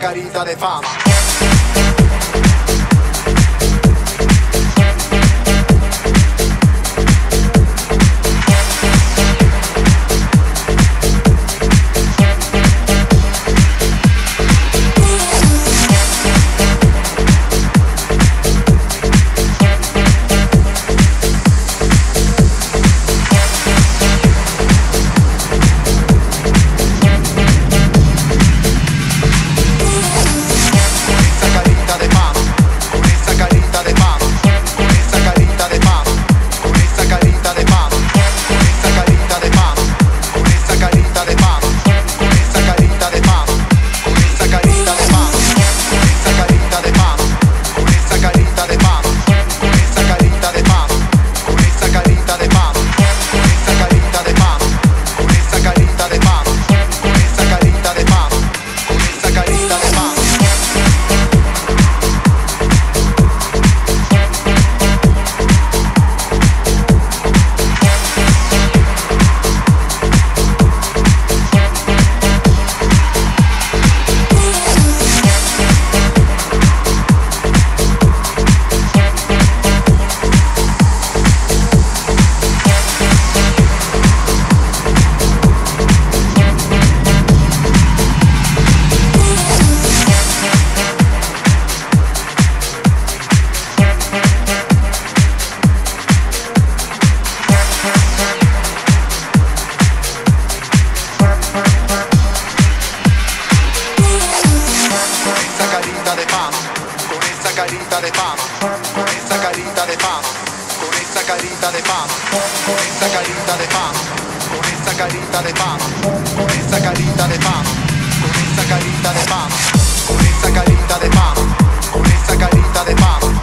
carità de fama. con esa carita de fama, con esa carita de fama, con esa carita de fama, con esa carita de fama, con esa carita de fama, con esa carita de fama, con esa carita de fama.